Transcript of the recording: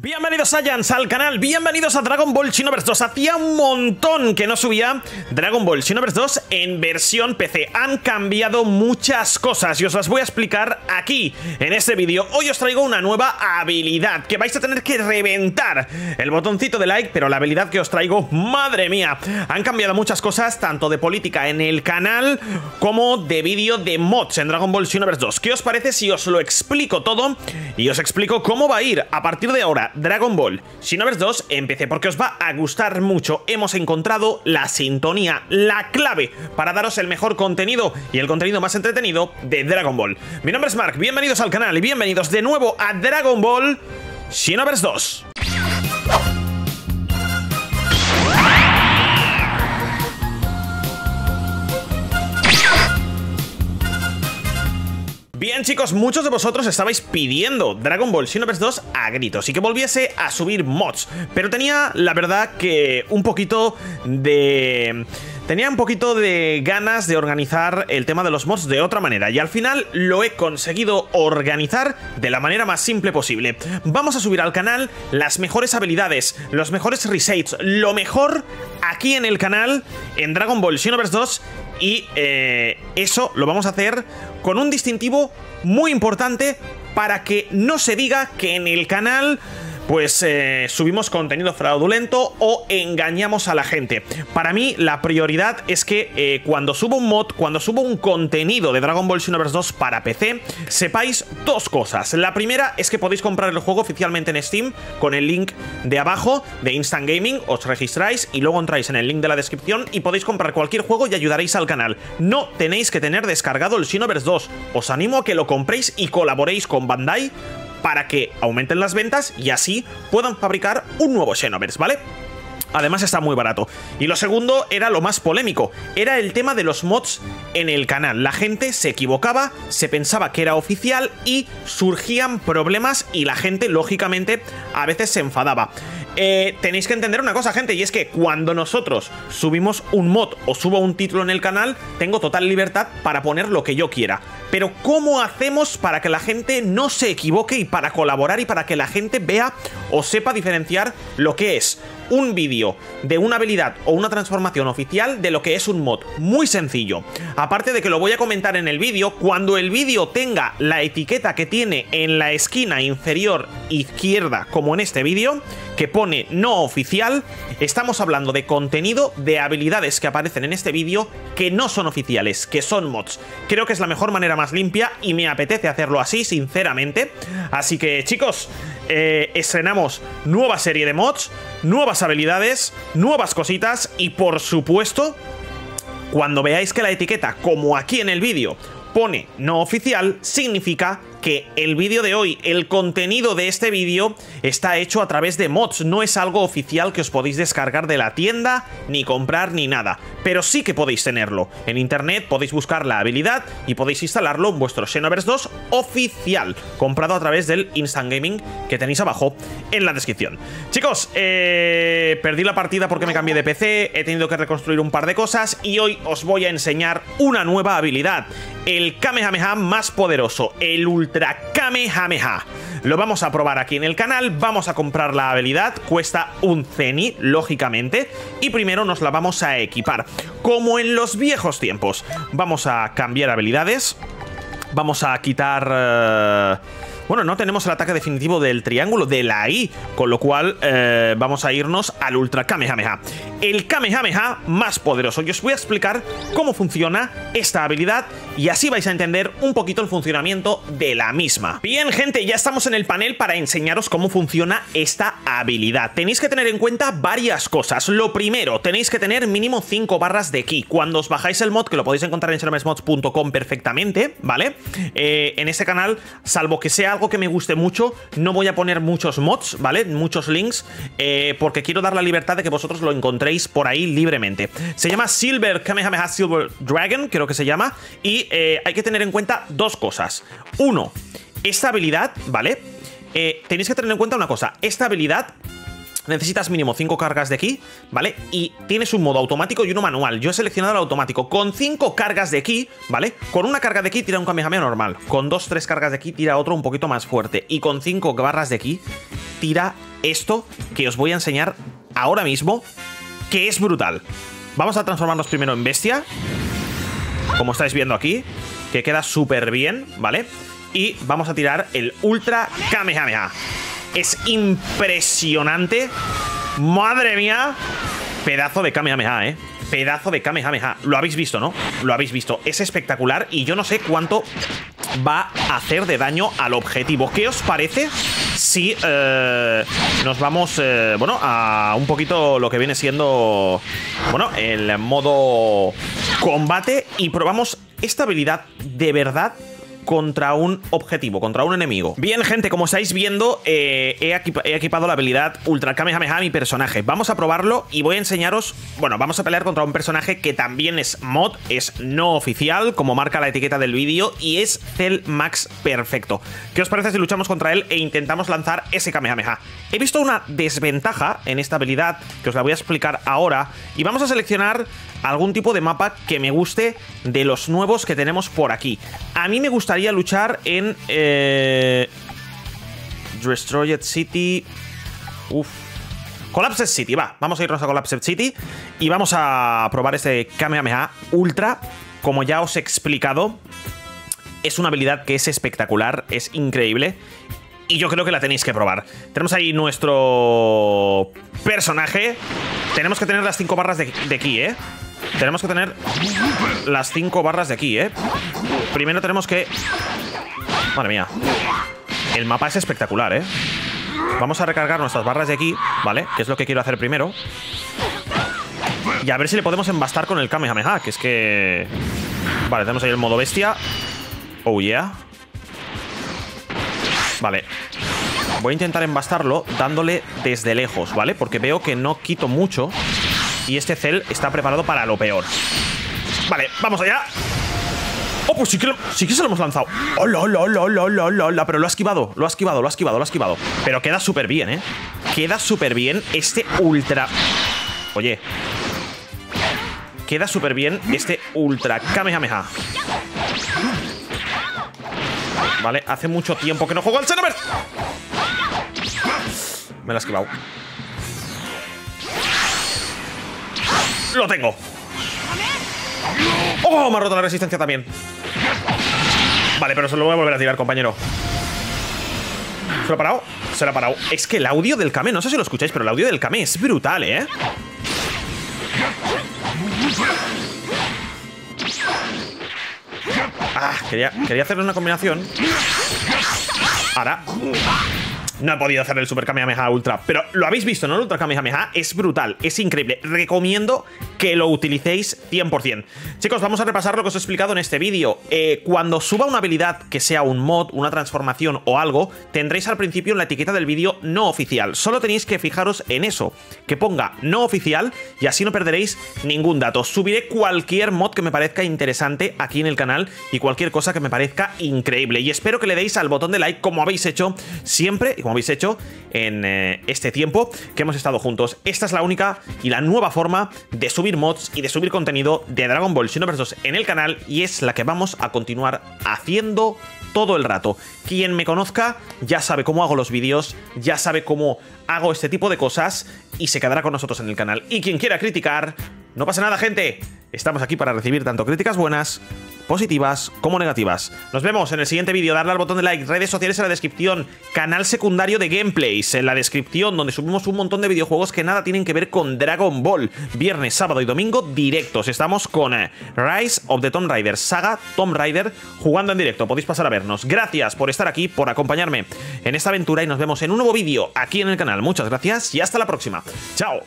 Bienvenidos a Jans al canal, bienvenidos a Dragon Ball Xenoverse 2 Hacía un montón que no subía Dragon Ball Xenoverse 2 en versión PC Han cambiado muchas cosas y os las voy a explicar aquí en este vídeo. Hoy os traigo una nueva habilidad que vais a tener que reventar. El botoncito de like, pero la habilidad que os traigo, madre mía Han cambiado muchas cosas, tanto de política en el canal como de vídeo de mods en Dragon Ball Xenoverse 2 ¿Qué os parece si os lo explico todo? Y os explico cómo va a ir a partir de ahora Dragon Ball Xenoverse 2 empecé porque os va a gustar mucho. Hemos encontrado la sintonía, la clave para daros el mejor contenido y el contenido más entretenido de Dragon Ball. Mi nombre es Mark, bienvenidos al canal y bienvenidos de nuevo a Dragon Ball Xenoverse 2. Bien chicos, muchos de vosotros estabais pidiendo Dragon Ball Xenoverse 2 a gritos y que volviese a subir mods, pero tenía la verdad que un poquito de... Tenía un poquito de ganas de organizar el tema de los mods de otra manera y al final lo he conseguido organizar de la manera más simple posible. Vamos a subir al canal las mejores habilidades, los mejores resets, lo mejor aquí en el canal en Dragon Ball Xenoverse 2 y eh, eso lo vamos a hacer con un distintivo muy importante para que no se diga que en el canal pues eh, subimos contenido fraudulento o engañamos a la gente. Para mí la prioridad es que eh, cuando subo un mod, cuando subo un contenido de Dragon Ball Xenoverse 2 para PC, sepáis dos cosas. La primera es que podéis comprar el juego oficialmente en Steam con el link de abajo de Instant Gaming, os registráis y luego entráis en el link de la descripción y podéis comprar cualquier juego y ayudaréis al canal. No tenéis que tener descargado el Xenoverse 2. Os animo a que lo compréis y colaboréis con Bandai para que aumenten las ventas y así puedan fabricar un nuevo Xenoverse, ¿vale? Además está muy barato. Y lo segundo era lo más polémico, era el tema de los mods en el canal. La gente se equivocaba, se pensaba que era oficial y surgían problemas y la gente, lógicamente, a veces se enfadaba. Eh, tenéis que entender una cosa, gente, y es que cuando nosotros subimos un mod o subo un título en el canal, tengo total libertad para poner lo que yo quiera. Pero ¿cómo hacemos para que la gente no se equivoque y para colaborar y para que la gente vea o sepa diferenciar lo que es un vídeo de una habilidad o una transformación oficial de lo que es un mod. Muy sencillo. Aparte de que lo voy a comentar en el vídeo, cuando el vídeo tenga la etiqueta que tiene en la esquina inferior izquierda, como en este vídeo, que pone no oficial, estamos hablando de contenido de habilidades que aparecen en este vídeo que no son oficiales, que son mods. Creo que es la mejor manera más limpia y me apetece hacerlo así, sinceramente. Así que, chicos, eh, estrenamos nueva serie de mods, nuevas habilidades, nuevas cositas y por supuesto, cuando veáis que la etiqueta, como aquí en el vídeo, pone no oficial, significa que el vídeo de hoy, el contenido de este vídeo está hecho a través de mods, no es algo oficial que os podéis descargar de la tienda, ni comprar, ni nada, pero sí que podéis tenerlo. En internet podéis buscar la habilidad y podéis instalarlo en vuestro Xenoverse 2 oficial, comprado a través del Instant Gaming que tenéis abajo en la descripción. Chicos, eh, perdí la partida porque me cambié de PC, he tenido que reconstruir un par de cosas y hoy os voy a enseñar una nueva habilidad, el Kamehameha más poderoso, el Ultra Kamehameha. Lo vamos a probar aquí en el canal, vamos a comprar la habilidad, cuesta un ceni, lógicamente, y primero nos la vamos a equipar, como en los viejos tiempos. Vamos a cambiar habilidades, vamos a quitar... Eh, bueno, no tenemos el ataque definitivo del triángulo de la I, con lo cual eh, vamos a irnos al Ultra Kamehameha. El Kamehameha más poderoso. Y os voy a explicar cómo funciona esta habilidad y así vais a entender un poquito el funcionamiento de la misma. Bien, gente, ya estamos en el panel para enseñaros cómo funciona esta habilidad. Tenéis que tener en cuenta varias cosas. Lo primero, tenéis que tener mínimo 5 barras de ki. Cuando os bajáis el mod, que lo podéis encontrar en xenomesmods.com perfectamente, ¿vale? Eh, en este canal, salvo que sea algo que me guste mucho, no voy a poner muchos mods, ¿vale? Muchos links, eh, porque quiero dar la libertad de que vosotros lo encontréis por ahí libremente. Se llama Silver Kamehameha Silver Dragon, creo que se llama, y eh, hay que tener en cuenta dos cosas. Uno, esta habilidad, ¿vale? Eh, tenéis que tener en cuenta una cosa. Esta habilidad necesitas mínimo 5 cargas de ki, ¿vale? Y tienes un modo automático y uno manual. Yo he seleccionado el automático. Con 5 cargas de ki, ¿vale? Con una carga de ki tira un Kamehameha normal. Con 2-3 cargas de ki tira otro un poquito más fuerte. Y con 5 barras de ki tira esto que os voy a enseñar ahora mismo, que es brutal. Vamos a transformarnos primero en bestia, como estáis viendo aquí, que queda súper bien, ¿vale? Y vamos a tirar el Ultra Kamehameha. Es impresionante. Madre mía. Pedazo de Kamehameha, ¿eh? Pedazo de Kamehameha. Lo habéis visto, ¿no? Lo habéis visto. Es espectacular y yo no sé cuánto va a hacer de daño al objetivo. ¿Qué os parece si eh, nos vamos, eh, bueno, a un poquito lo que viene siendo, bueno, el modo combate y probamos esta habilidad de verdad contra un objetivo, contra un enemigo. Bien, gente, como estáis viendo, eh, he, equipado la habilidad Ultra Kamehameha a mi personaje. Vamos a probarlo y voy a enseñaros... Bueno, vamos a pelear contra un personaje que también es mod, es no oficial, como marca la etiqueta del vídeo, y es Cell Max Perfecto. ¿Qué os parece si luchamos contra él e intentamos lanzar ese Kamehameha? He visto una desventaja en esta habilidad, que os la voy a explicar ahora, y vamos a seleccionar algún tipo de mapa que me guste de los nuevos que tenemos por aquí. A mí me gustaría luchar en... Eh, Destroyed City... Uf. Collapsed City, va. Vamos a irnos a Collapsed City y vamos a probar este Kamehameha Ultra. Como ya os he explicado, es una habilidad que es espectacular, es increíble. Y yo creo que la tenéis que probar. Tenemos ahí nuestro personaje. Tenemos que tener las 5 barras de, de aquí, ¿eh? Tenemos que tener las cinco barras de aquí, ¿eh? Primero tenemos que... Madre mía. El mapa es espectacular, ¿eh? Vamos a recargar nuestras barras de aquí, ¿vale? Que es lo que quiero hacer primero. Y a ver si le podemos embastar con el Kamehameha, que es que... Vale, tenemos ahí el modo bestia. Oh, yeah. Vale. Voy a intentar embastarlo dándole desde lejos, ¿vale? Porque veo que no quito mucho y este Cell está preparado para lo peor. Vale, vamos allá. Oh, pues sí que, sí que se lo hemos lanzado. Hola, hola, hola, hola, hola, hola. Pero lo ha esquivado, lo ha esquivado, lo ha esquivado, lo ha esquivado. Pero queda súper bien, ¿eh? Queda súper bien este ultra... Oye. Queda súper bien este ultra Kamehameha. Vale, hace mucho tiempo que no juego al Xenoverse. Me lo ha esquivado. ¡Lo tengo! ¡Oh! Me ha roto la resistencia también. Vale, pero se lo voy a volver a tirar, compañero. ¿Se lo ha parado? Se lo ha parado. Es que el audio del Kame, no sé si lo escucháis, pero el audio del Kame es brutal, ¿eh? Ah, quería, quería hacer una combinación. Ahora. No he podido hacer el Super Kamehameha Ultra, pero lo habéis visto, ¿no? El Ultra Kamehameha es brutal, es increíble. Recomiendo que lo utilicéis 100%. Chicos, vamos a repasar lo que os he explicado en este vídeo. Eh, cuando suba una habilidad que sea un mod, una transformación o algo, tendréis al principio en la etiqueta del vídeo no oficial. Solo tenéis que fijaros en eso, que ponga no oficial y así no perderéis ningún dato. Subiré cualquier mod que me parezca interesante aquí en el canal y cualquier cosa que me parezca increíble. Y espero que le deis al botón de like como habéis hecho siempre como habéis hecho en eh, este tiempo que hemos estado juntos. Esta es la única y la nueva forma de mods y de subir contenido de Dragon Ball Xenoverse 2 en el canal y es la que vamos a continuar haciendo todo el rato. Quien me conozca ya sabe cómo hago los vídeos, ya sabe cómo hago este tipo de cosas y se quedará con nosotros en el canal. Y quien quiera criticar, no pasa nada, gente. Estamos aquí para recibir tanto críticas buenas positivas como negativas. Nos vemos en el siguiente vídeo, darle al botón de like, redes sociales en la descripción, canal secundario de gameplays en la descripción, donde subimos un montón de videojuegos que nada tienen que ver con Dragon Ball. Viernes, sábado y domingo directos. Estamos con eh, Rise of the Tomb Raider, saga Tomb Raider, jugando en directo. Podéis pasar a vernos. Gracias por estar aquí, por acompañarme en esta aventura y nos vemos en un nuevo vídeo aquí en el canal. Muchas gracias y hasta la próxima. Chao.